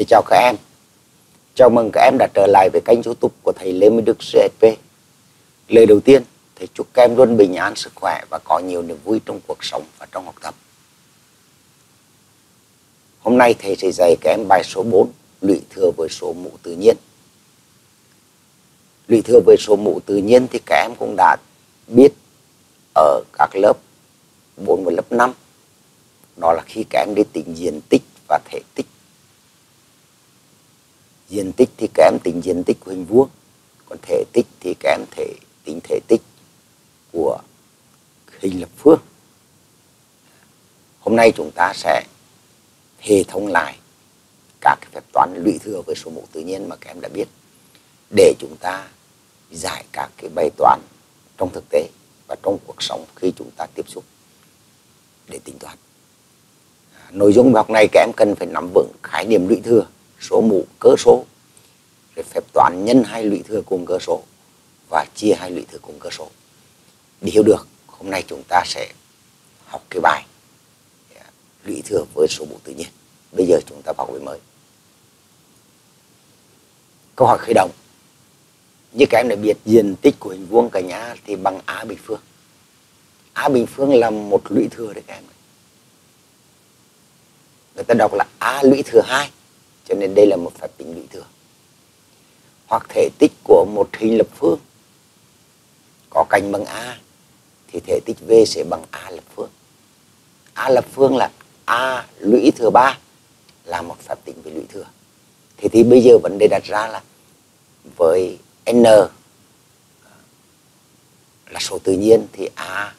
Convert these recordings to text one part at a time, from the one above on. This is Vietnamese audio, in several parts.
Thì chào các em. Chào mừng các em đã trở lại với kênh youtube của thầy Lê Minh Đức CSP. Lời đầu tiên, thầy chúc các em luôn bình an, sức khỏe và có nhiều niềm vui trong cuộc sống và trong học tập. Hôm nay thầy sẽ dạy các em bài số 4, lụy thừa với số mũ tự nhiên. Lụy thừa với số mũ tự nhiên thì các em cũng đã biết ở các lớp 4 và lớp 5. Đó là khi các em đi tính diện tích và thể tích diện tích thì các em tính diện tích của hình vuông, còn thể tích thì các em thể tính thể tích của hình lập phương. Hôm nay chúng ta sẽ hệ thống lại các cái phép toán lũy thừa với số mũ tự nhiên mà các em đã biết để chúng ta giải các cái bài toán trong thực tế và trong cuộc sống khi chúng ta tiếp xúc để tính toán. Nội dung học này các em cần phải nắm vững khái niệm lũy thừa số mũ, cơ số rồi phép toán nhân hai lũy thừa cùng cơ số và chia hai lũy thừa cùng cơ số. Để hiểu được, hôm nay chúng ta sẽ học cái bài lũy thừa với số mũ tự nhiên. Bây giờ chúng ta vào bài mới. Câu hỏi khởi động. Như các em đã biết, diện tích của hình vuông cả nhà thì bằng a bình phương. A bình phương là một lũy thừa đấy các em người ta đọc là a lũy thừa hai cho nên đây là một phép tính lũy thừa hoặc thể tích của một hình lập phương. Có cạnh bằng a, thì thể tích v sẽ bằng a lập phương. A lập phương là a lũy thừa 3 là một phép tính về lũy thừa. Thì thì bây giờ vấn đề đặt ra là với n là số tự nhiên, thì a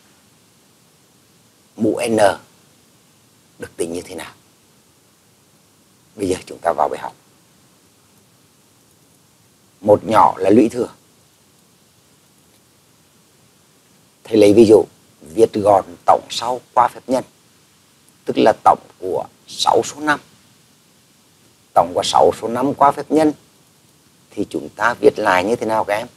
mũ n được tính như thế nào? Bây giờ chúng ta vào bài học. Một nhỏ là lũy thừa. Thầy lấy ví dụ, viết gọn tổng sau qua phép nhân, tức là tổng của 6 số 5 tổng của 6 số 5 qua phép nhân, thì chúng ta viết lại như thế nào các em?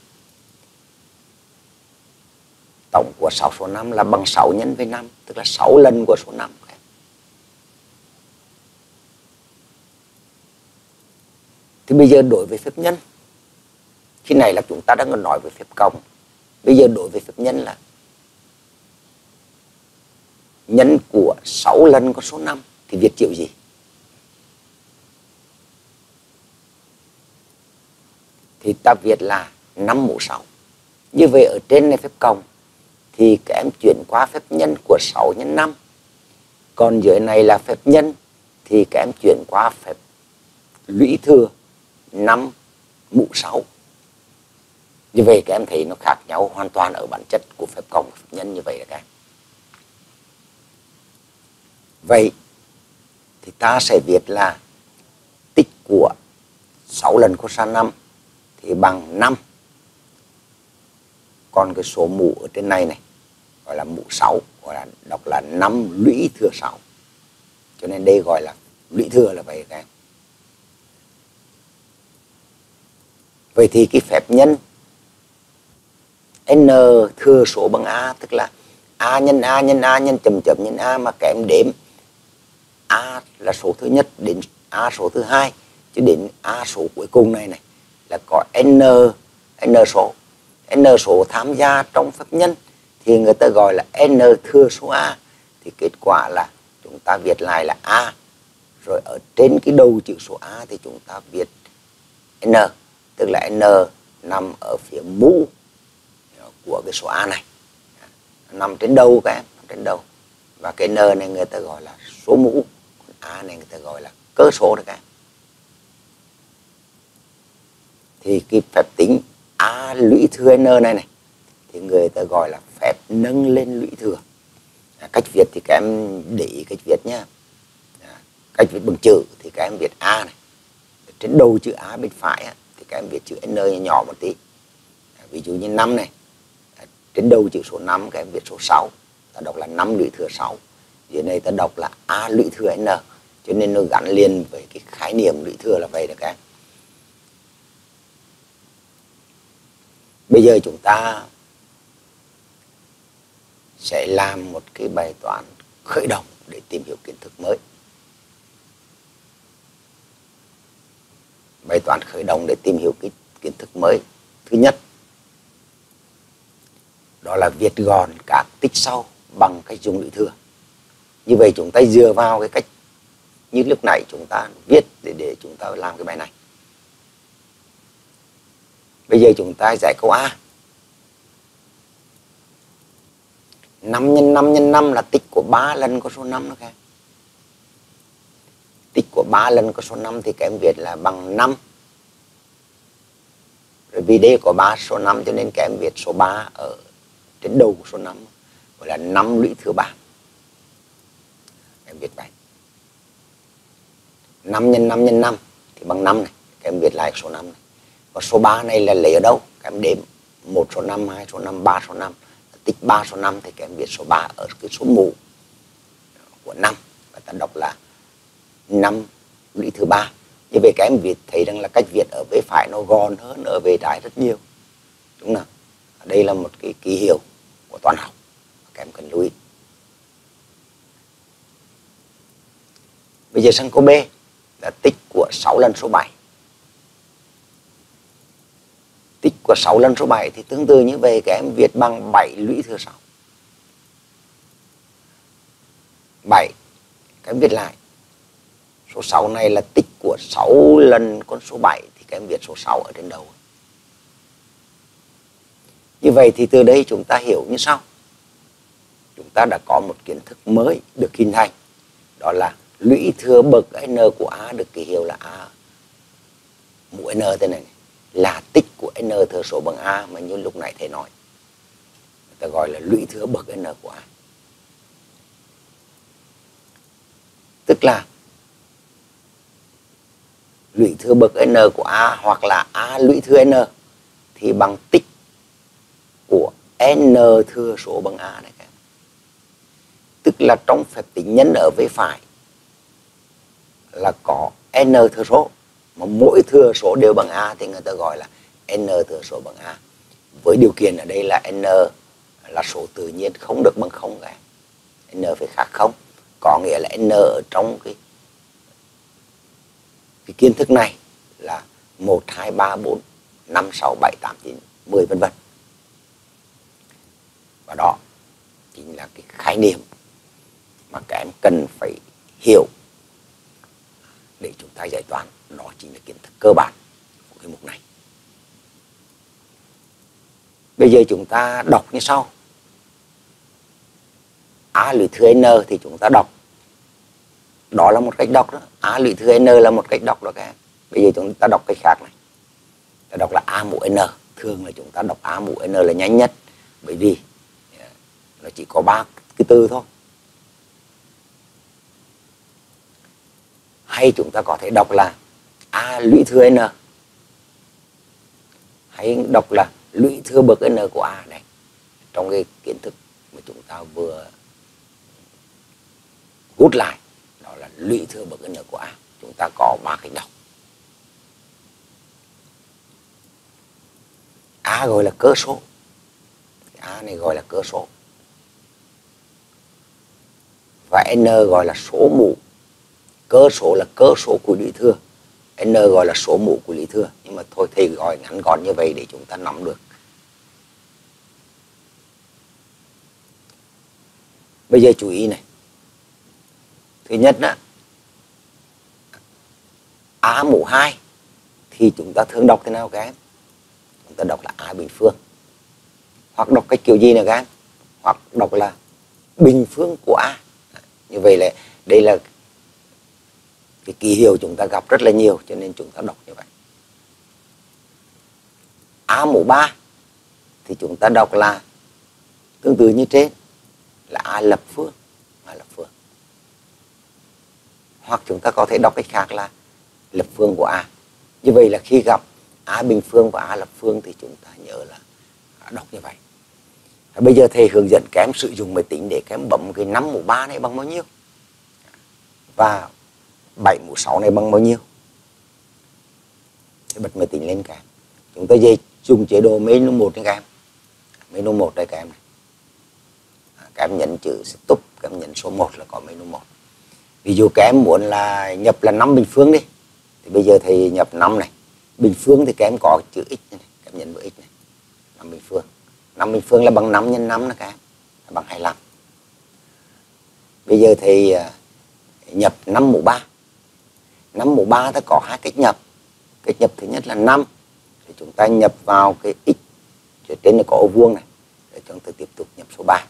Tổng của 6 số 5 là bằng 6 nhân với 5 tức là 6 lần của số 5 các em. thì bây giờ đối với phép nhân. Khi này là chúng ta đang nói về phép cộng bây giờ đối với phép nhân là nhân của 6 lần có số 5 thì viết kiểu gì? Thì ta viết là 5 mũ 6 như vậy ở trên này phép cộng thì các em chuyển qua phép nhân của 6 nhân 5 còn dưới này là phép nhân thì các em chuyển qua phép lũy thừa năm mũ sáu. Như vậy các em thấy nó khác nhau hoàn toàn ở bản chất của phép cộng phép nhân như vậy là các em. Vậy thì ta sẽ viết là tích của 6 lần cosine 5 thì bằng 5 còn cái số mũ ở trên này này, gọi là mũ 6 gọi là đọc là 5 lũy thừa 6 cho nên đây gọi là lũy thừa là vậy các em. Vậy thì cái phép nhân n thừa số bằng a, tức là a nhân a nhân a nhân chấm chấm nhân a mà kém đếm a là số thứ nhất đến a số thứ hai. Chứ đến a số cuối cùng này này là có n n số. N số tham gia trong phép nhân thì người ta gọi là n thừa số a. Thì kết quả là chúng ta viết lại là a. Rồi ở trên cái đầu chữ số a thì chúng ta viết n tức là n nằm ở phía mũ của cái số A này. Nằm trên đầu các em trên đầu. Và cái N này người ta gọi là số mũ. Còn A này người ta gọi là cơ số đấy các em. Thì cái phép tính A lũy thừa N này này thì người ta gọi là phép nâng lên lũy thừa. À, cách viết thì các em để ý cách viết nhá. À, cách viết bằng chữ thì các em viết A này. Trên đầu chữ A bên phải á, thì các em viết chữ N nhỏ một tí. À, ví dụ như năm này à, trên đầu chữ số 5 các em viết số 6 ta đọc là 5 lũy thừa 6 dưới này ta đọc là a lũy thừa n, cho nên nó gắn liền với cái khái niệm lũy thừa là vậy đó các em. Bây giờ chúng ta sẽ làm một cái bài toán khởi động để tìm hiểu kiến thức mới. Bài toán khởi động để tìm hiểu cái kiến thức mới. Thứ nhất, đó là viết gọn các tích sau bằng cách dùng lũy thừa. Như vậy chúng ta dựa vào cái cách như lúc nãy chúng ta viết để để chúng ta làm cái bài này. Bây giờ chúng ta giải câu A. 5 x 5 x 5 là tích của 3 lần con số 5 đó các em. Tích của 3 lần có số 5 thì các em viết là bằng 5. Rồi vì đây có 3 số 5 cho nên các em viết số 3 ở trên đầu của số 5. Gọi là 5 lũy thứ 3. Em viết vậy. 5 x 5 x 5 thì bằng 5 này. Các em viết lại số 5 này. Và số 3 này là lấy ở đâu? Các em đếm 1 số 5, 2 số 5, 3 số 5 tích 3 số 5 thì các em viết số 3 ở cái số mũ của 5 và ta đọc là năm lũy thứ ba. Như vậy các em việt thấy rằng là cách việt ở bên phải nó gọn hơn, ở bên trái rất nhiều. Đúng không đây là một cái ký hiệu của toán học các em cần lưu ý. Bây giờ sang câu B, là tích của 6 lần số 7 tích của 6 lần số 7 thì tương tự như vậy các em Việt bằng 7 lũy thừa 6. 7 các em viết lại. Số 6 này là tích của 6 lần con số 7 thì các em biết số 6 ở trên đầu. Như vậy thì từ đây chúng ta hiểu như sau. Chúng ta đã có một kiến thức mới được hình thành. Đó là lũy thừa bậc n của A được ký hiệu là A mũ n thế này, này là tích của n thừa số bằng a mà như lúc nãy thầy nói người ta gọi là lũy thừa bậc n của a tức là lũy thừa bậc n của a hoặc là a lũy thừa n, thì bằng tích của n thừa số bằng a này các tức là trong phép tính nhân ở với phải là có n thừa số, mà mỗi thừa số đều bằng a thì người ta gọi là n thừa số bằng a. Với điều kiện ở đây là n là số tự nhiên không được bằng không cả. N phải khác không? Có nghĩa là n ở trong cái cái kiến thức này là một, hai, ba, bốn, năm, sáu, bảy, tám, chín, mười, vân vân. Và đó chính là cái khái niệm mà các em cần phải hiểu để chúng ta giải toán. Nó chính là kiến thức cơ bản của cái mục này. Bây giờ chúng ta đọc như sau. A lũy thứ n thì chúng ta đọc đó là một cách đọc đó. A lũy thừa n là một cách đọc đó các em. Bây giờ chúng ta đọc cách khác này. Ta đọc là a mũ n. Thường là chúng ta đọc a mũ n là nhanh nhất. Bởi vì nó chỉ có ba cái từ thôi. Hay chúng ta có thể đọc là a lũy thừa n. Hay đọc là lũy thừa bậc n của a này. Trong cái kiến thức mà chúng ta vừa hút lại lũy thừa bậc ân của a chúng ta có ba cách đọc a gọi là cơ số. A này gọi là cơ số. Và n gọi là số mũ. Cơ số là cơ số của lũy thừa. N gọi là số mũ của lý thừa. Nhưng mà thôi, thầy gọi ngắn gọn như vậy để chúng ta nắm được. Bây giờ chú ý này. Thứ nhất đó a mũ 2 thì chúng ta thường đọc thế nào các em chúng ta đọc là a bình phương. Hoặc đọc cách kiểu gì nữa các em hoặc đọc là bình phương của a. Như vậy là đây là cái ký hiệu chúng ta gặp rất là nhiều, cho nên chúng ta đọc như vậy. A mũ ba, thì chúng ta đọc là tương tự như trên, là a lập phương, a lập phương. Hoặc chúng ta có thể đọc cách khác là lập phương của a. Như vậy là khi gặp a bình phương và a lập phương thì chúng ta nhớ là đọc như vậy. Bây giờ thầy hướng dẫn kém sử dụng máy tính để kém bấm cái 5 mũ 3 này bằng bao nhiêu? Và 7 mũ 6 này bằng bao nhiêu? Thì bật máy tính lên các em. Chúng ta dây dùng chế độ menu 1 nha các em. Menu 1 đây các em này. À, các em nhấn chữ stop, các em nhấn số 1 là có menu 1 ví dụ các em muốn là nhập là 5 bình phương đi thì bây giờ thầy nhập năm này, bình phương thì các em có chữ x này, các em nhân với x này. Năm bình phương. Năm bình phương là bằng 5 nhân 5 là các em, là bằng 25 bây giờ thầy à, nhập 5 mũ 3 5 mũ 3 ta có hai cách nhập. Cách nhập thứ nhất là 5 thì chúng ta nhập vào cái x ở trên nó có ô vuông này, để chúng ta tiếp tục nhập số 3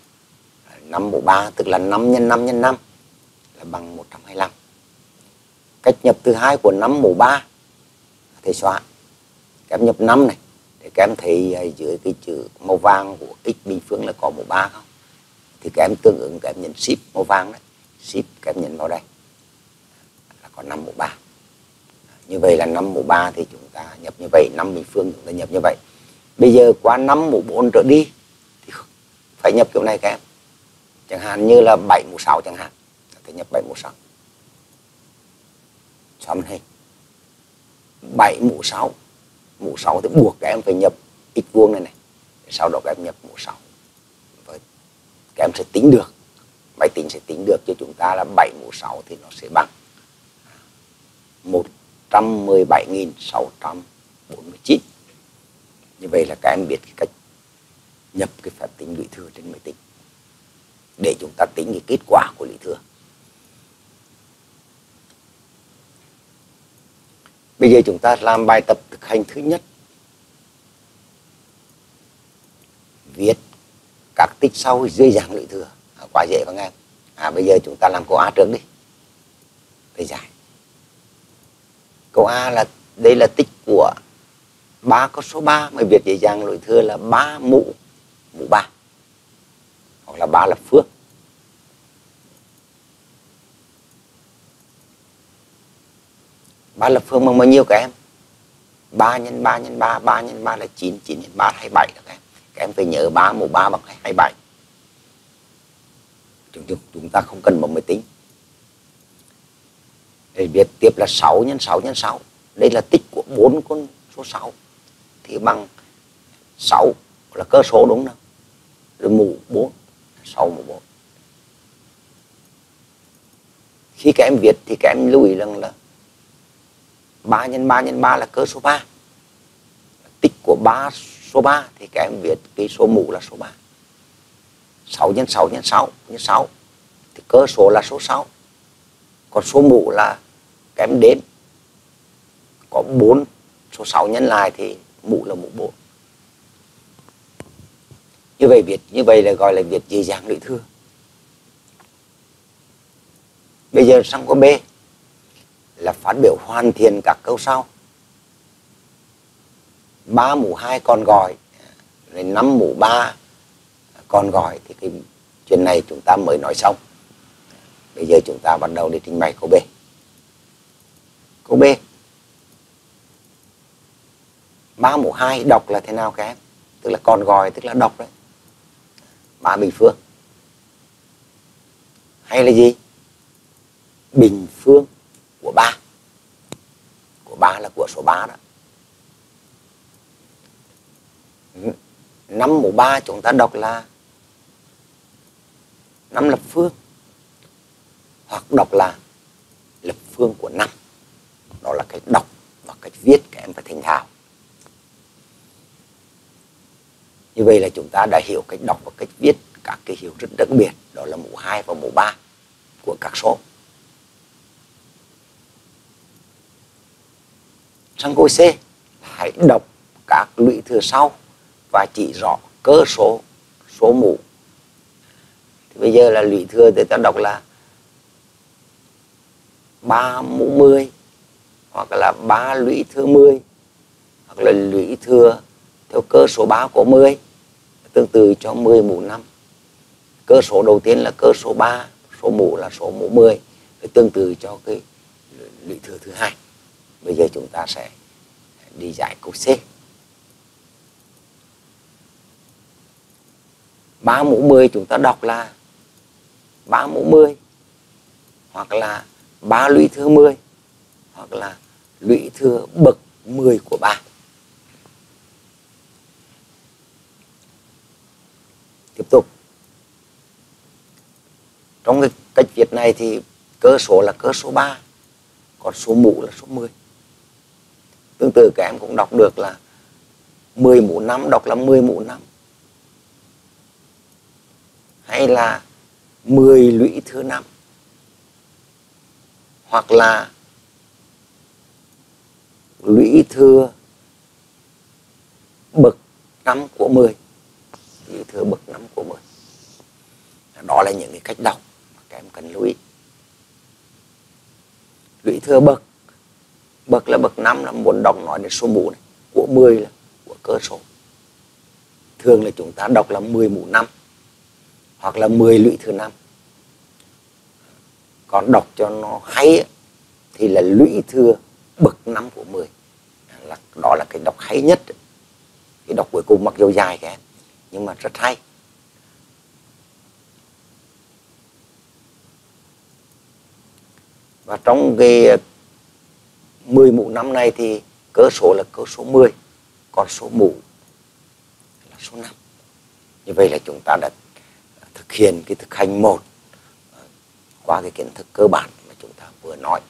5 mũ 3 tức là 5 nhân 5 nhân 5 là bằng 125 cách nhập thứ hai của năm mũ 3 thầy xóa. Các em nhập năm này để các em thấy à, dưới cái chữ màu vàng của x bình phương là có mũ 3 không? Thì các em tương ứng, các em nhận ship màu vàng đấy. Ship, các em nhận vào đây. Là có năm mũ 3 như vậy là năm mũ 3 thì chúng ta nhập như vậy, năm bình phương chúng ta nhập như vậy. Bây giờ qua năm mũ 4 trở đi, thì phải nhập kiểu này các em. Chẳng hạn như là 7 mũ 6 chẳng hạn thì nhập 7 mũ 6 xóm này hình 7 mũ 6 mũ 6 thì buộc các em phải nhập x vuông này này. Sau đó các em nhập mũ 6 và các em sẽ tính được. Máy tính sẽ tính được cho chúng ta là 7 mũ 6 thì nó sẽ bằng 117.649 như vậy là các em biết cái cách nhập cái phép tính lũy thừa trên máy tính. Để chúng ta tính cái kết quả của lũy thừa. Bây giờ chúng ta làm bài tập thực hành thứ nhất. Viết các tích sau dưới dạng lũy thừa. À, quá dễ các em. À, bây giờ chúng ta làm câu A trước đi. Thầy giải. Câu A là đây là tích của ba có số 3 mà viết dưới dạng lũy thừa là 3 mũ mũ 3 hoặc là 3 là phước ba lập phương bằng bao nhiêu các em. 3 nhân 3 nhân 3 3 nhân 3 là 9 9 nhân 3 là 27 các em. Các em phải nhớ 3 mũ 3 bằng 27 chúng, chúng, chúng ta không cần bấm máy tính. Để biết tiếp là 6 nhân 6 nhân 6 đây là tích của bốn con số 6 thì bằng 6 là cơ số đúng không rồi mũ 4 6 mũ 4 khi các em viết thì các em lưu ý rằng là 3 nhân 3 nhân 3 là cơ số 3 tích của 3 số 3 thì các em viết cái số mũ là số 3 6 nhân 6 nhân 6 nhân 6 thì cơ số là số 6 còn số mũ là các em đếm. Có 4 số 6 nhân lại thì mũ là mũ 4 như vậy viết, như vậy là gọi là viết dễ dàng lũy thừa bây giờ sang có B là phát biểu hoàn thiện các câu sau. Ba mũ hai còn gọi, rồi năm mũ ba còn gọi, thì cái chuyện này chúng ta mới nói xong. Bây giờ chúng ta bắt đầu đi trình bày câu B câu B ba mũ hai đọc là thế nào các em? Tức là còn gọi, tức là đọc đấy. Ba bình phương. Hay là gì? Bình phương của ba. Của ba là của số ba đó. Năm mũ ba chúng ta đọc là năm lập phương, hoặc đọc là lập phương của năm. Đó là cách đọc và cách viết các em phải thành thạo. Như vậy là chúng ta đã hiểu cách đọc và cách viết các cái hiệu rất đặc biệt. Đó là mũ hai và mũ ba của các số. Sang câu C, hãy đọc các lũy thừa sau và chỉ rõ cơ số số mũ. Thì bây giờ là lũy thừa thì ta đọc là ba mũ 10 hoặc là ba lũy thừa 10 hoặc là lũy thừa theo cơ số 3 của 10 tương tự cho 10 mũ 5 cơ số đầu tiên là cơ số 3 số mũ là số mũ 10 tương tự cho cái lũy thừa thứ hai bây giờ chúng ta sẽ đi giải câu C. Ba mũ 10 chúng ta đọc là ba mũ 10 hoặc là ba lũy thừa 10 hoặc là lũy thừa bậc 10 của ba tiếp tục. Trong cái cách viết này thì cơ số là cơ số 3 còn số mũ là số 10 tương tự các em cũng đọc được là 10 mũ năm, đọc là 10 mũ năm. Hay là 10 lũy thứ năm. Hoặc là lũy thừa bậc năm của 10 lũy thừa bậc năm của 10 đó là những cái cách đọc mà các em cần lưu ý. Lũy thừa bậc bậc là bậc 5 là muốn đọc nói đến số mũ này. Của 10 là của cơ số. Thường là chúng ta đọc là 10 mũ 5 hoặc là 10 lũy thứ 5 còn đọc cho nó hay thì là lũy thừa bậc 5 của 10 là, đó là cái đọc hay nhất. Cái đọc cuối cùng mặc dù dài kìa nhưng mà rất hay. Và trong cái 10 mũ năm này thì cơ số là cơ số 10 còn số mũ là số 5 như vậy là chúng ta đã thực hiện cái thực hành một ờ, qua cái kiến thức cơ bản mà chúng ta vừa nói.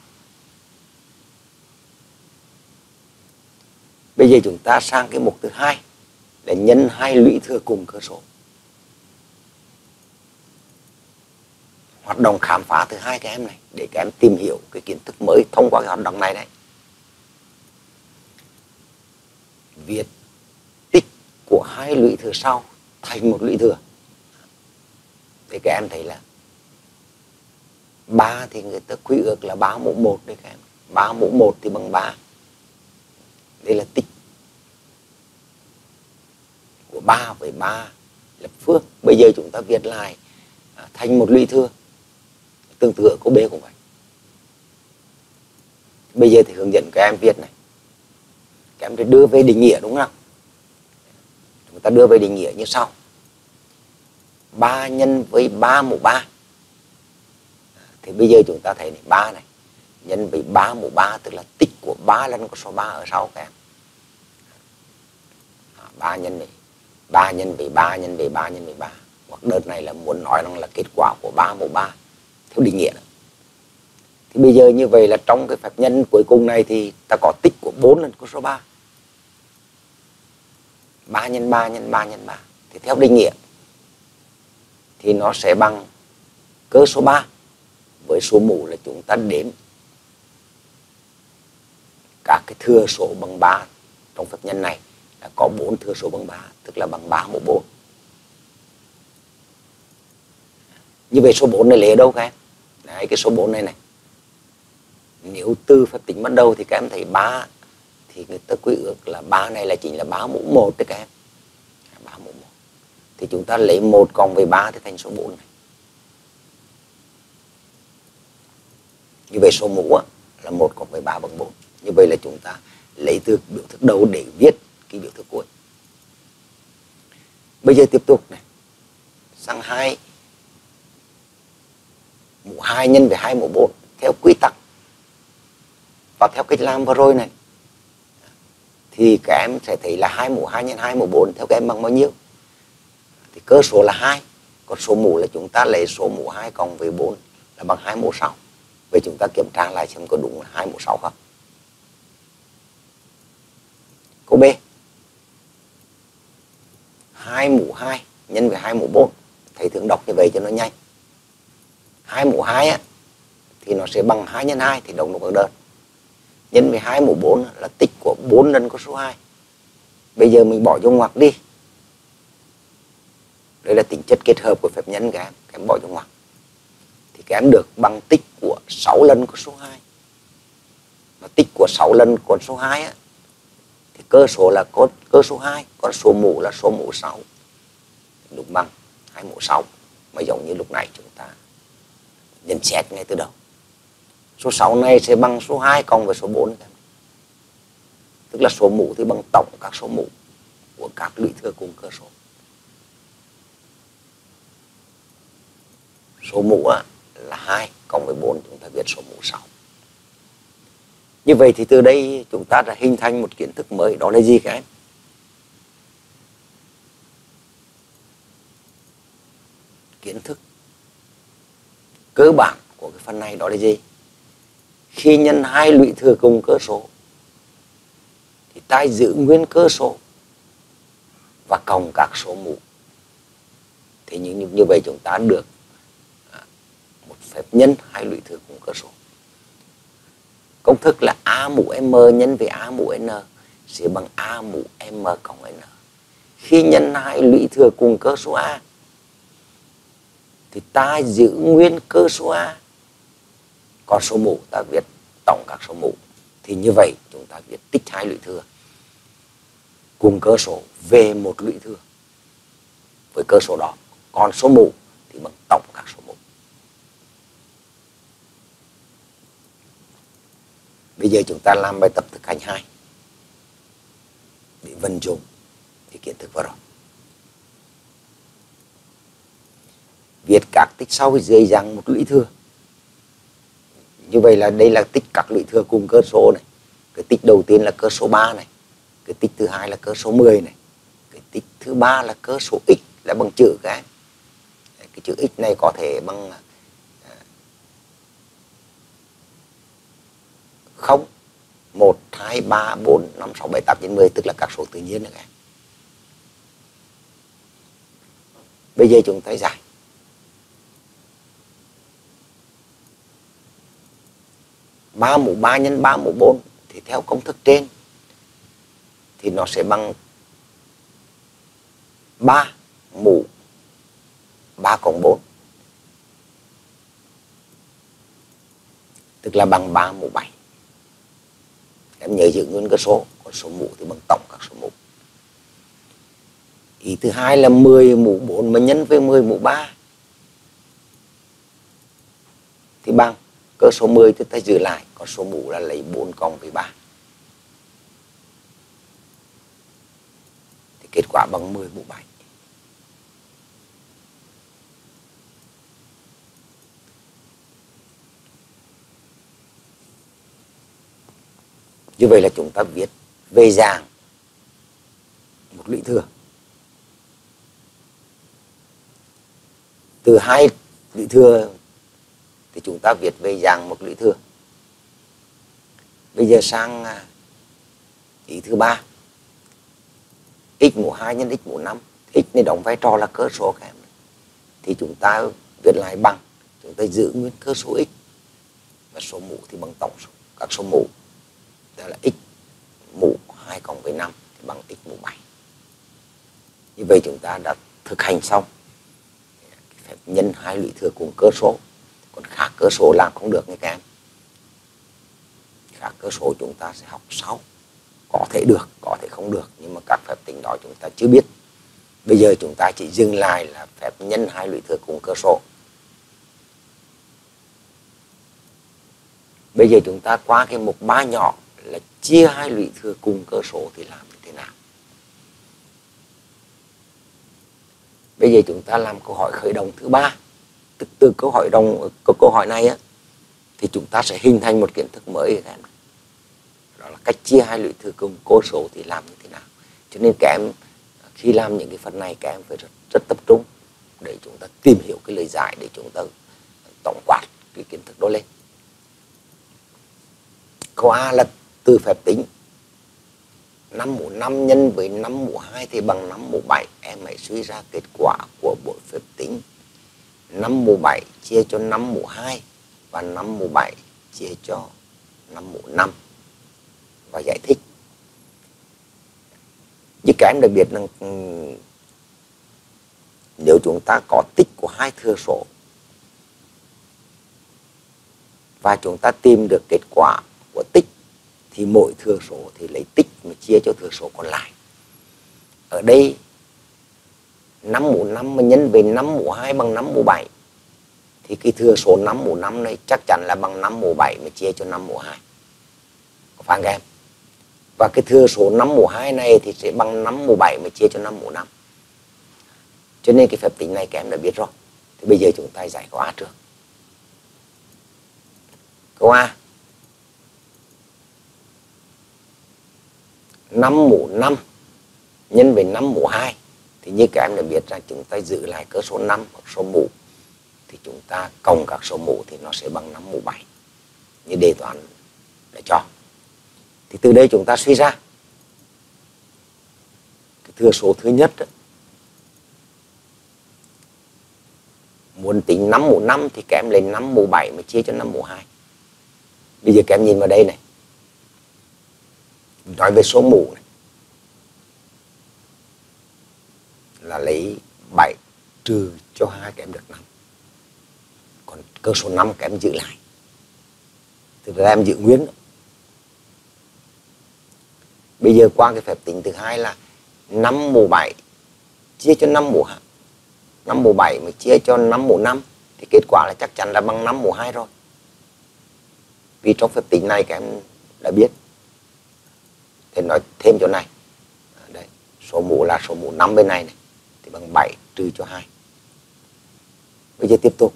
Bây giờ chúng ta sang cái mục thứ hai là nhân hai lũy thừa cùng cơ số. Hoạt động khám phá thứ hai các em này, để các em tìm hiểu cái kiến thức mới thông qua cái hoạt động này đấy. Viết tích của hai lũy thừa sau thành một lũy thừa. Thì các em thấy là ba thì người ta quy ước là ba mũ một đấy các em. Ba mũ một thì bằng ba. Đây là tích của ba với ba lập phương. Bây giờ chúng ta viết lại à, thành một lũy thừa. Tương tự ở câu B cũng vậy. Bây giờ thì hướng dẫn các em viết này các em đưa về định nghĩa đúng không? Chúng ta đưa về định nghĩa như sau. Ba nhân với ba mũ ba. Thì bây giờ chúng ta thấy này, ba này. Nhân với ba mũ ba, tức là tích của ba lần có số ba ở sau các em. À, ba nhân này ba nhân với ba, nhân với ba, nhân với ba. Hoặc đợt này là muốn nói rằng là kết quả của ba mũ ba. Theo định nghĩa đó thì bây giờ như vậy là trong cái phép nhân cuối cùng này thì ta có tích của 4 lần có số ba. Ba nhân 3 nhân 3 nhân 3 thì theo định nghĩa, thì nó sẽ bằng cơ số 3 với số mũ là chúng ta đếm các cái thừa số bằng 3 trong phép nhân này là có 4 thừa số bằng 3 tức là bằng 3 mũ 4 như vậy số 4 này lấy ở đâu các em? Đấy, cái số 4 này này nếu từ phép tính ban đầu thì các em thấy ba, thì người ta quy ước là ba này là chính là ba mũ một đấy các em. Ba mũ một. Thì chúng ta lấy một cộng với ba thì thành số 4 này. Như vậy số mũ là một cộng với ba bằng 4 như vậy là chúng ta lấy từ biểu thức đầu để viết cái biểu thức cuối. Bây giờ tiếp tục này. Sang hai. Mũ hai nhân với hai mũ 4 theo quy tắc và theo cách làm vừa rồi này thì các em sẽ thấy là hai mũ 2 nhân 2 mũ 4 theo các em bằng bao nhiêu? Thì cơ số là hai còn số mũ là chúng ta lấy số mũ 2 cộng với 4 là bằng 2 mũ 6 vậy chúng ta kiểm tra lại xem có đúng là 2 mũ 6 không. Câu B 2 mũ 2 nhân với 2 mũ 4 thầy thường đọc như vậy cho nó nhanh. 2 mũ 2 á, thì nó sẽ bằng 2 nhân 2 thì đồng một bằng đơn nhân với 2 mũ 4 là tích của 4 lần có số 2 bây giờ mình bỏ vô ngoặc đi. Đây là tính chất kết hợp của phép nhân các em các em bỏ vô ngoặc. Thì các em được bằng tích của 6 lần có số 2 mà tích của 6 lần con số 2 á, thì cơ số là có cơ số 2 còn số mũ là số mũ 6 đúng bằng 2 mũ 6 mà giống như lúc này chúng ta nhận xét ngay từ đầu số 6 này sẽ bằng số 2 cộng với số 4 tức là số mũ thì bằng tổng các số mũ của các lũy thừa cùng cơ số. Số mũ là 2 cộng với 4 chúng ta viết số mũ 6 như vậy thì từ đây chúng ta đã hình thành một kiến thức mới. Đó là gì các em? Kiến thức cơ bản của cái phần này đó là gì? Khi nhân hai lũy thừa cùng cơ số thì ta giữ nguyên cơ số và cộng các số mũ. Thì như, như vậy chúng ta được à, một phép nhân hai lũy thừa cùng cơ số. Công thức là a mũ m nhân với a mũ n sẽ bằng a mũ m cộng n. Khi nhân hai lũy thừa cùng cơ số a thì ta giữ nguyên cơ số a còn số mũ ta viết tổng các số mũ thì như vậy, chúng ta viết tích hai lũy thừa. Cùng cơ số về một lũy thừa. Với cơ số đó còn số mũ thì bằng tổng các số mũ bây giờ chúng ta làm bài tập thực hành hai. Để vận dụng thì kiến thức vừa rồi. Viết các tích sau dưới dạng một lũy thừa như vậy là đây là tích các lũy thừa cùng cơ số này. Cái tích đầu tiên là cơ số 3 này. Cái tích thứ hai là cơ số 10 này. Cái tích thứ ba là cơ số x, là bằng chữ cái cái chữ x này có thể bằng à, không, một, hai, ba, bốn, năm, sáu, bảy, tám, chín, mười, tức là các số tự nhiên này. Bây giờ chúng ta giải. Ba mũ ba nhân ba mũ bốn thì theo công thức trên thì nó sẽ bằng ba mũ ba cộng bốn. Tức là bằng ba mũ bảy. Em nhớ giữ nguyên cái số, còn số mũ thì bằng tổng các số mũ. Ý thứ hai là 10 mũ 4 mà nhân với 10 mũ 3 thì bằng cơ số 10 thì ta giữ lại, còn số mũ là lấy 4 cộng với 3 thì kết quả bằng 10 mũ 7 như vậy là chúng ta viết về dạng một lũy thừa. Từ hai lũy thừa thì chúng ta viết về dạng một lũy thừa. Bây giờ sang à, ý thứ ba. X mũ 2 nhân x mũ 5 x này đóng vai trò là cơ số các em. Thì chúng ta viết lại bằng. Chúng ta giữ nguyên cơ số x. Và số mũ thì bằng tổng số, các số mũ. Đó là x mũ 2 cộng với 5 thì bằng x mũ 7 như vậy chúng ta đã thực hành xong. Phép nhân hai lũy thừa cùng cơ số còn khác cơ số làm không được nghe các em khác cơ số chúng ta sẽ học sau. Có thể được, có thể không được, nhưng mà các phép tính đó chúng ta chưa biết. Bây giờ chúng ta chỉ dừng lại là phép nhân hai lũy thừa cùng cơ số. Bây giờ chúng ta qua cái mục ba nhỏ là chia hai lũy thừa cùng cơ số thì làm như thế nào? Bây giờ chúng ta làm câu hỏi khởi động thứ ba từ, từ câu hỏi đồng câu câu hỏi này á thì chúng ta sẽ hình thành một kiến thức mới các em đó là cách chia hai lũy thừa cùng cơ số thì làm như thế nào. Cho nên các em khi làm những cái phần này các em phải rất, rất tập trung để chúng ta tìm hiểu cái lời giải để chúng ta tổng quát cái kiến thức đó lên. Câu A là từ phép tính. 5 mũ 5 nhân với 5 mũ 2 thì bằng 5 mũ 7 em hãy suy ra kết quả của bộ phép tính. 5 mũ 7 chia cho 5 mũ 2 và 5 mũ 7 chia cho 5 mũ 5 và giải thích. Như các em đã biết rằng ừ, nếu chúng ta có tích của hai thừa số và chúng ta tìm được kết quả của tích thì mỗi thừa số thì lấy tích mà chia cho thừa số còn lại. Ở đây 5 mũ 5 mà nhân về 5 mũ 2 bằng 5 mũ 7 thì cái thừa số 5 mũ 5 này chắc chắn là bằng 5 mũ 7 mà chia cho 5 mũ 2 có phải không em và cái thừa số 5 mũ 2 này thì sẽ bằng 5 mũ 7 mà chia cho 5 mũ 5 cho nên cái phép tính này các em đã biết rồi thì bây giờ chúng ta giải câu A trước câu A 5 mũ 5 nhân với 5 mũ 2 thì như các em đã biết là chúng ta giữ lại cơ số 5 hoặc số mũ thì chúng ta cộng các số mũ thì nó sẽ bằng 5 mũ 7 như đề toán đã cho. Thì từ đây chúng ta suy ra. Cái thừa số thứ nhất đó, muốn tính 5 mũ 5 thì các em lên 5 mũ 7 mà chia cho 5 mũ 2 bây giờ các em nhìn vào đây này. Nói về số mũ này. Là lấy 7 trừ cho 2 kém được 5 còn cơ số 5 kém giữ lại. Tức là em giữ nguyên. Bây giờ qua cái phép tính thứ hai là 5 mũ 7 chia cho 5 mũ 2 5 mũ 7 mà chia cho 5 mũ 5 thì kết quả là chắc chắn là bằng 5 mũ 2 rồi. Vì trong phép tính này các em đã biết. Thì nói thêm chỗ này. Đấy, số mũ là số mũ 5 bên này này bằng 7 trừ cho 2 bây giờ tiếp tục.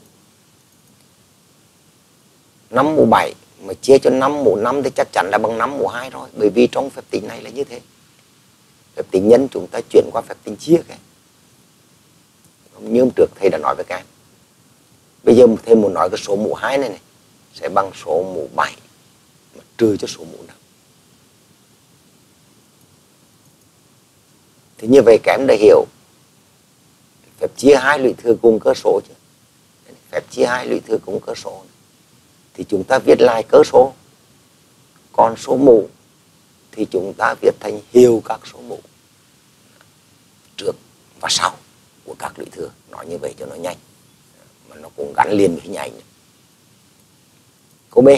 5 mũ 7 mà chia cho 5 mũ 5 thì chắc chắn là bằng 5 mũ 2 rồi, bởi vì trong phép tính này là như thế. Phép tính nhân chúng ta chuyển qua phép tính chia kìa. như hôm trước thầy đã nói với các em. Bây giờ thầy muốn nói cái số mũ 2 này này, sẽ bằng số mũ 7 mà trừ cho số mũ 5 thì như vậy các em đã hiểu phép chia hai lũy thừa cùng cơ số chứ. Phép chia hai lũy thừa cùng cơ số. Thì chúng ta viết lại cơ số. Còn số mũ thì chúng ta viết thành hiệu các số mũ trước và sau của các lũy thừa. Nói như vậy cho nó nhanh. Mà nó cũng gắn liền với hình ảnh câu B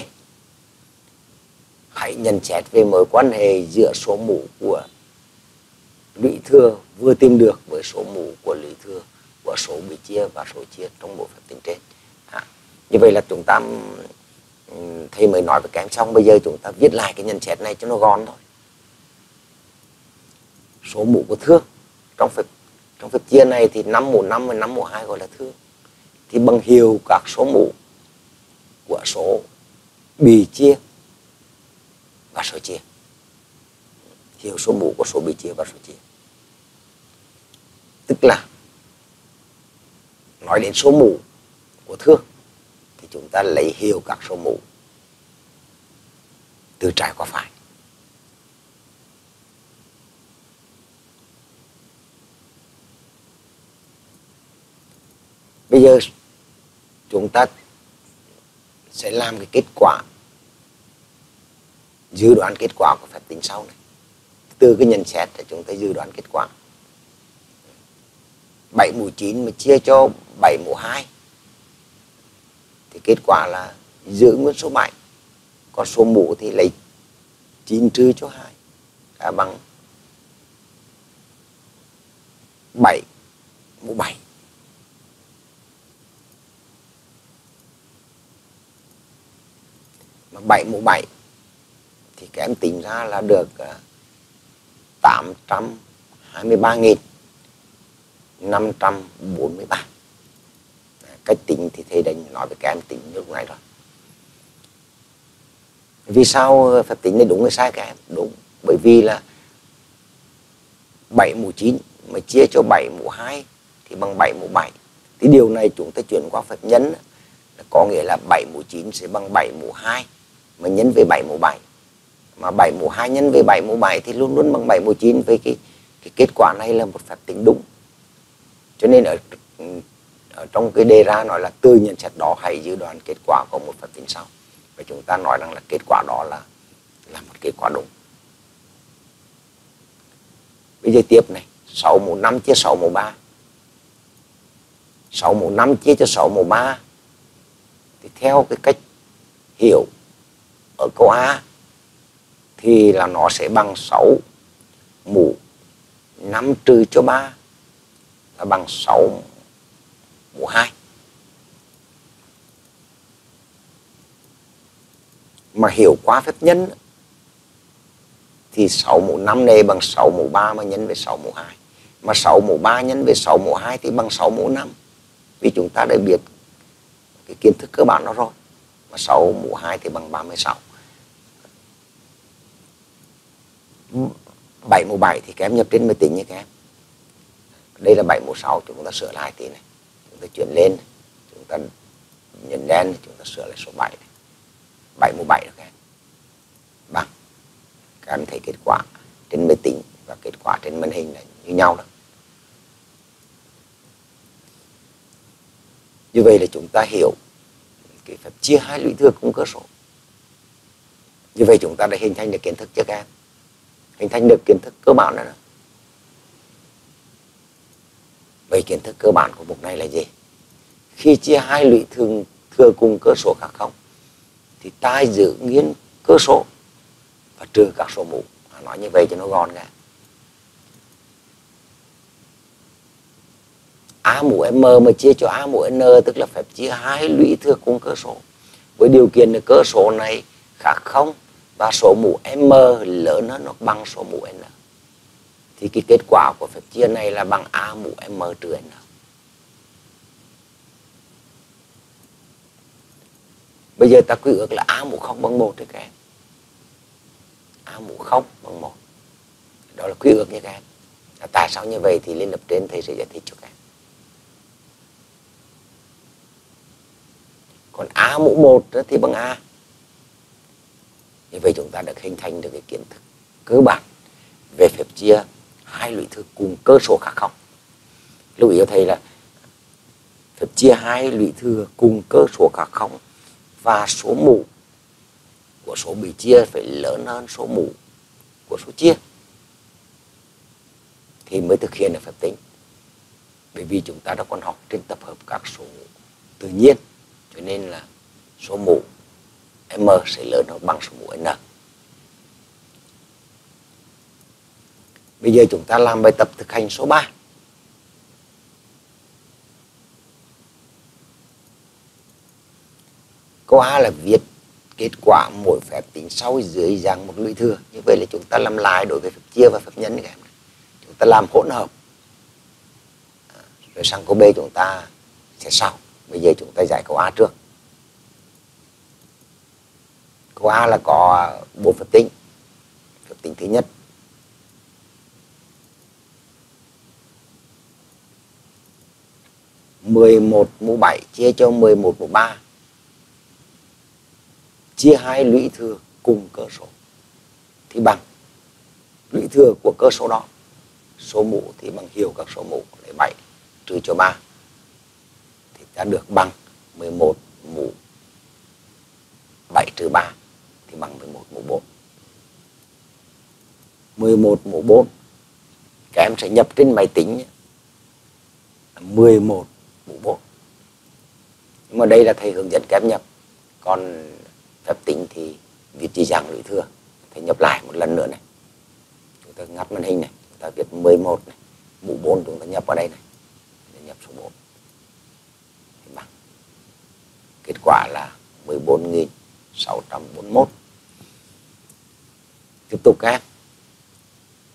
hãy nhận xét về mối quan hệ giữa số mũ của lũy thừa vừa tìm được với số mũ của lũy thừa của số bị chia và số chia trong bộ phép tính trên. À, như vậy là chúng ta thầy mới nói với các em xong bây giờ chúng ta viết lại cái nhận xét này cho nó gọn thôi. Số mũ của thương trong phép trong phép chia này thì năm mũ năm và năm mũ hai gọi là thương. Thì bằng hiệu các số mũ của số bị chia và số chia. Hiệu số mũ của số bị chia và số chia. Tức là nói đến số mũ của thương, thì chúng ta lấy hiệu các số mũ từ trái qua phải. Bây giờ chúng ta sẽ làm cái kết quả, dự đoán kết quả của phép tính sau này. Từ cái nhận xét để chúng ta dự đoán kết quả. 7 mũ 9 mà chia cho 7 mũ 2 thì kết quả là giữ nguyên số 7 còn số mũ thì lấy 9 trừ cho 2 là bằng 7 mũ 7 mà 7 mũ 7 thì các em tính ra là được à, 823 nghìn. 543 cách tính thì thầy đã nói với các em tính lúc này rồi vì sao phép tính này đúng hay sai các em? Đúng bởi vì là 7 mũ 9 mà chia cho 7 mũ 2 thì bằng 7 mũ 7 thì điều này chúng ta chuyển qua phép nhân có nghĩa là 7 mũ 9 sẽ bằng 7 mũ 2 mà nhân với 7 mũ 7 mà 7 mũ 2 nhân với 7 mũ 7 thì luôn luôn bằng 7 mũ 9 với cái, cái kết quả này là một phép tính đúng cho nên ở, ở trong cái đề ra nói là từ nhận xét đó hãy dự đoán kết quả của một phép tính sau. Và chúng ta nói rằng là kết quả đó là là một kết quả đúng. Bây giờ tiếp này 6 mũ 5 chia 6 mũ 3 6 mũ 5 chia cho 6 mũ 3 thì theo cái cách hiểu ở câu A thì là nó sẽ bằng 6 mũ 5 trừ cho 3 là bằng 6 mũ 2. Mà hiểu qua phép nhân, thì 6 mũ 5 này bằng 6 mũ 3 mà nhân với 6 mũ 2. Mà 6 mũ 3 nhân với 6 mũ 2 thì bằng 6 mũ 5. Vì chúng ta đã biết cái kiến thức cơ bản đó rồi. Mà 6 mũ 2 thì bằng 36. 7 mũ 7 thì các em nhập trên máy tính nha các em đây là 716 chúng ta sửa lại tí này. Chúng ta chuyển lên chúng ta nhấn đen chúng ta sửa lại số 7 này. 717 được em bằng. Các em thấy kết quả trên máy tính và kết quả trên màn hình là như nhau đó. Như vậy là chúng ta hiểu cái phép chia hai lũy thừa cùng cơ số. Như vậy chúng ta đã hình thành được kiến thức cho các em? Hình thành được kiến thức cơ bản đó, đó vậy kiến thức cơ bản của mục này là gì? Khi chia hai lũy thường, thừa cùng cơ số khác không, thì ta giữ nguyên cơ số và trừ các số mũ. À, nói như vậy cho nó gọn nghe. a mũ m mà chia cho a mũ n tức là phép chia hai lũy thừa cùng cơ số. Với điều kiện là cơ số này khác không, và số mũ m lớn hơn nó bằng số mũ n thì cái kết quả của phép chia này là bằng a mũ m trừ n bây giờ ta quy ước là a mũ không bằng một thì các em. A mũ không bằng một. Đó là quy ước như các em. Tại sao như vậy thì lên lập trên thầy sẽ giải thích cho các em. Còn a mũ một thì bằng a. Như vậy chúng ta được hình thành được cái kiến thức cơ bản về phép chia hai lũy thừa cùng cơ số khác không? Lưu ý cho thầy là phép chia hai lũy thừa cùng cơ số khác không? Và số mũ của số bị chia phải lớn hơn số mũ của số chia. Thì mới thực hiện được phép tính. Bởi vì chúng ta đã còn học trên tập hợp các số tự nhiên. Cho nên là số mũ m sẽ lớn hơn bằng số mũ n. bây giờ chúng ta làm bài tập thực hành số 3 câu A là viết kết quả mỗi phép tính sau dưới dạng một lũy thừa. Như vậy là chúng ta làm lại đối với phép chia và phép nhân các em chúng ta làm hỗn hợp. Rồi sang câu B chúng ta sẽ sau. Bây giờ chúng ta giải câu A trước. Câu A là có bộ phép tính. Phép tính thứ nhất mười một mũ 7 chia cho mười một mũ 3 chia hai lũy thừa cùng cơ số. Thì bằng lũy thừa của cơ số đó, số mũ thì bằng hiệu các số mũ lấy 7 trừ cho 3 thì ta được bằng 11 mũ 7 trừ 3 thì bằng 11 mũ 4 11 mũ 4 các em sẽ nhập trên máy tính 11 mũ bột nhưng mà đây là thầy hướng dẫn kém nhập còn phép tính thì viết chỉ dạng lũy thừa. Thầy nhập lại một lần nữa này. Chúng ta ngắt màn hình này. Chúng ta viết 11 này. Mũ 4 chúng ta nhập vào đây này. Để nhập số 4 thì bằng kết quả là 14.641 tiếp tục các. em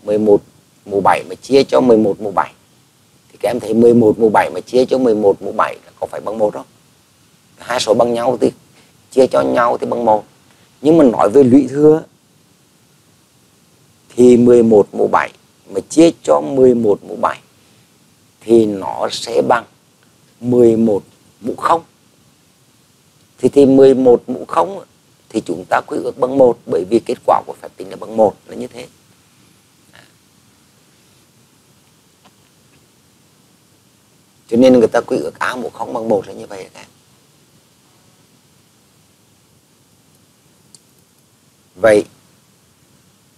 11 mũ 7 mà chia cho 11 mũ 7 thì các em thấy 11 mũ 7 mà chia cho 11 mũ 7 là có phải bằng 1 không? Hai số bằng nhau thì chia cho nhau thì bằng 1. Nhưng mà nói về lũy thừa, thì 11 mũ 7 mà chia cho 11 mũ 7 thì nó sẽ bằng 11 mũ 0. Thì thì 11 mũ 0 thì chúng ta quy ước bằng 1 bởi vì kết quả của phép tính là bằng 1 là như thế. Cho nên người ta quy ước A một không bằng một là như vậy các em. Vậy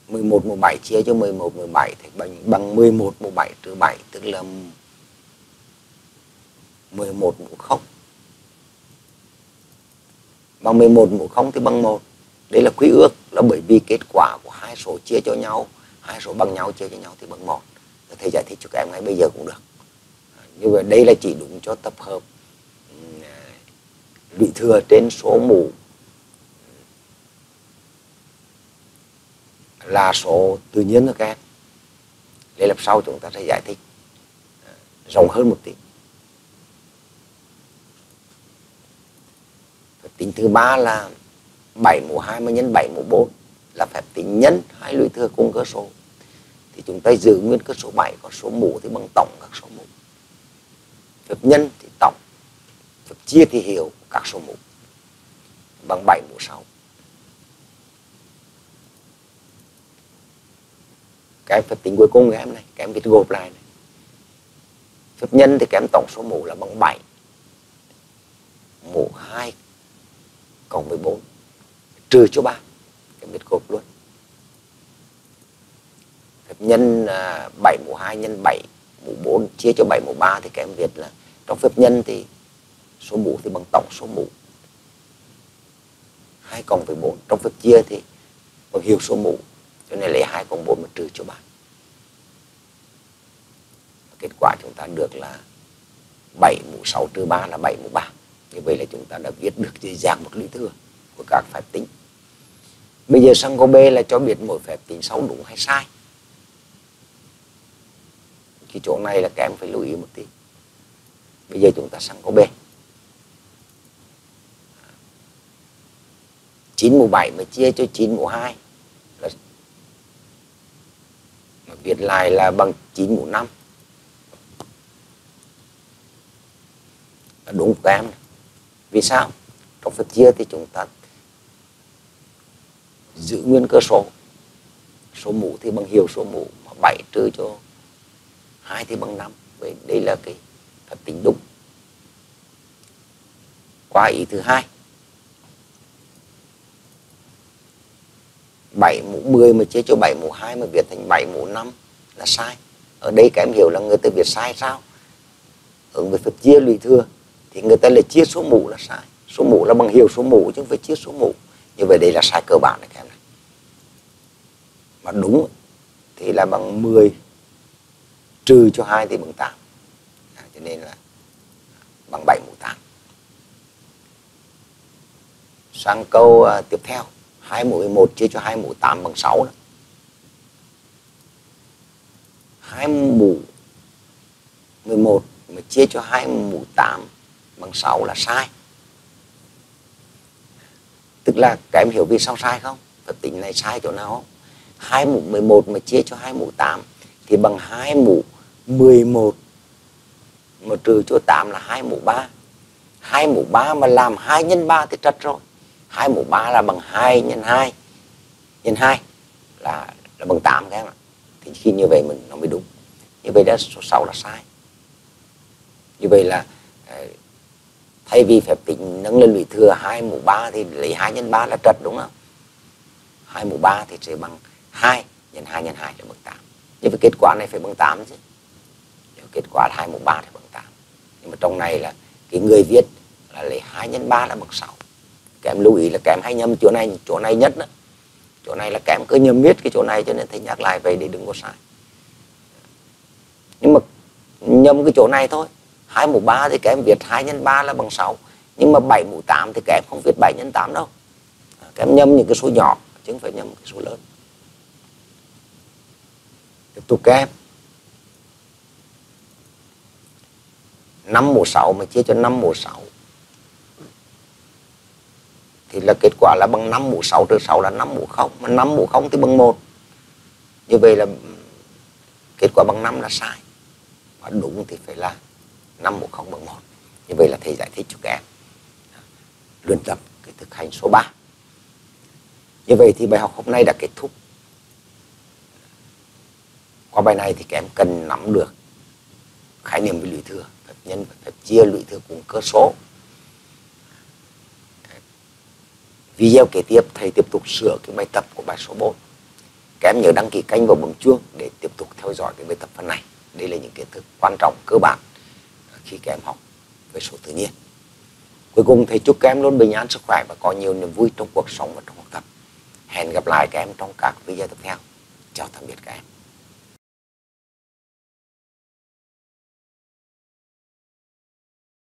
11 17 chia cho 11 17 thì bằng, bằng 11 17 trừ 7 tức là 11 mũ 0. Bằng 11 mũ 0 thì bằng 1. Đây là quy ước là bởi vì kết quả của hai số chia cho nhau, hai số bằng nhau chia cho nhau thì bằng 1. Thầy giải thích cho các em ngay bây giờ cũng được. Như vậy đây là chỉ đúng cho tập hợp ừ, lụy thừa trên số mũ. Là số tự nhiên thôi các. Em để lập sau chúng ta sẽ giải thích ừ, rộng hơn một tí. Phép tính thứ ba là 7 mũ 2 mà nhân 7 mũ 4 là phép tính nhân hai lũy thừa cùng cơ số. Thì chúng ta giữ nguyên cơ số 7 còn số mũ thì bằng tổng các số mũ phép nhân thì tổng phép chia thì hiểu các số mũ bằng 7 mũ 6 cái phép tính cuối cùng của em này các em viết gộp lại này. Phép nhân thì các em tổng số mũ là bằng 7 mũ 2 cộng với 4 trừ cho 3 các em viết gộp luôn. Phép nhân 7 mũ 2 nhân 7 mũ 4 chia cho 7 mũ 3 thì các em viết là trong phép nhân thì số mũ thì bằng tổng số mũ. 2 cộng với 4 trong phép chia thì bằng hiệu số mũ. Cho nên lấy 2 cộng 4 mà trừ cho bạn. Kết quả chúng ta được là 7 mũ 6 trừ 3 là 7 mũ 3 như vậy là chúng ta đã viết được dễ dàng một lý thừa của các phép tính. Bây giờ sang câu B là cho biết mỗi phép tính sau đúng hay sai. Cái chỗ này là các em phải lưu ý một tí bây giờ chúng ta sẵn có B. 9 mũ 7 mà chia cho 9 mũ 2 là mà viết lại là bằng 9 mũ 5 là đúng của em. Vì sao? Trong phần chia thì chúng ta giữ nguyên cơ số. Số mũ thì bằng hiệu số mũ, mà 7 trừ cho 2 thì bằng 5 vậy đây là cái phép tính đúng qua ý thứ hai 7 mũ 10 mà chia cho 7 mũ 2 mà viết thành 7 mũ 5 là sai. Ở đây các em hiểu là người ta viết sai sao? ở người Phật chia lũy thừa thì người ta lại chia số mũ là sai. Số mũ là bằng hiệu số mũ chứ không phải chia số mũ. Như vậy đây là sai cơ bản này các em này. Mà đúng thì là bằng 10 trừ cho 2 thì bằng 8. Cho nên là bằng 7 mũ 8. Sang câu uh, tiếp theo. 2 mũ 11 chia cho 2 mũ 8 bằng 6 đó. 2 mũ 11 mà chia cho 2 mũ 8 bằng 6 là sai. Tức là các em hiểu vì sao sai không? Phép tính này sai chỗ nào không? 2 mũ 11 mà chia cho 2 mũ 8 thì bằng 2 mũ 11 mà trừ chỗ 8 là 2 mũ 3. 2 mũ 3 mà làm 2 nhân 3 thì trật rồi. 2 mũ 3 là bằng 2 nhân 2 nhân 2 là là bằng 8 các em ạ. Thì khi như vậy mình nó mới đúng. Như vậy đó số 6 là sai. Như vậy là ờ, thay vì phép tính nâng lên lũy thừa 2 mũ 3 thì lấy 2 nhân 3 là trật đúng không? 2 mũ 3 thì sẽ bằng 2 nhân 2 nhân 2 là bằng 8. Như vậy kết quả này phải bằng 8 chứ. Kết quả là 2 mũ 3 thì bằng mà trong này là cái người viết là lấy 2 nhân 3 là bằng 6 các em lưu ý là các em hay nhầm chỗ này chỗ này nhất đó. Chỗ này là các em cứ nhầm biết cái chỗ này cho nên thầy nhắc lại vậy để đừng có sai. Nhưng mà nhầm cái chỗ này thôi. Hai mũ ba thì các em viết hai nhân ba là bằng 6 nhưng mà bảy mũ tám thì các em không viết bảy nhân tám đâu. Các em nhầm những cái số nhỏ chứ không phải nhầm cái số lớn. Tiếp tục các em. Năm mũ sáu mà chia cho năm mũ sáu. Thì là kết quả là bằng 5 mũ 6 trừ 6 là 5 mũ 0 mà 5 mũ 0 thì bằng 1 như vậy là kết quả bằng 5 là sai. Và đúng thì phải là 5 mũ 0 bằng 1 như vậy là thầy giải thích cho các em. Luyện tập cái thực hành số 3 như vậy thì bài học hôm nay đã kết thúc. Qua bài này thì các em cần nắm được khái niệm về lũy thừa nhân phải chia lũy thừa cùng cơ số Video kế tiếp, thầy tiếp tục sửa cái bài tập của bài số 4. Các em nhớ đăng ký kênh và bấm chuông để tiếp tục theo dõi cái bài tập phần này. Đây là những kiến thức quan trọng, cơ bản khi các em học về số tự nhiên. Cuối cùng, thầy chúc các em luôn bình an, sức khỏe và có nhiều niềm vui trong cuộc sống và trong học tập. Hẹn gặp lại các em trong các video tiếp theo. Chào tạm biệt các em.